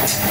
you